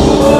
Oh.